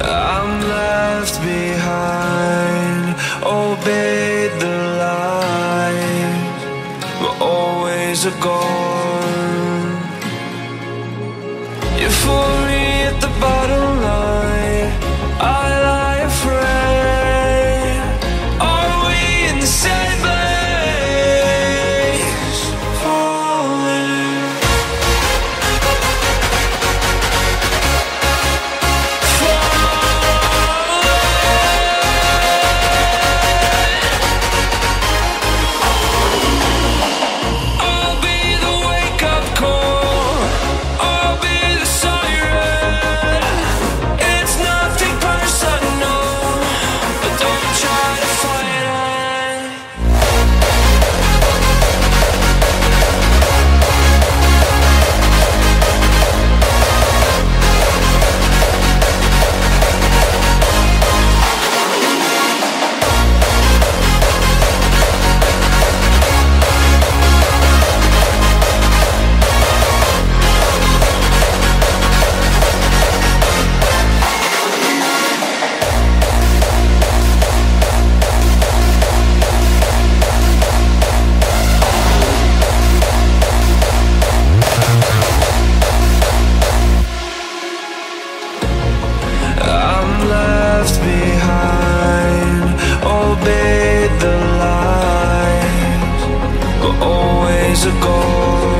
I'm left behind. Obeyed the light But always a gone Euphoria ago.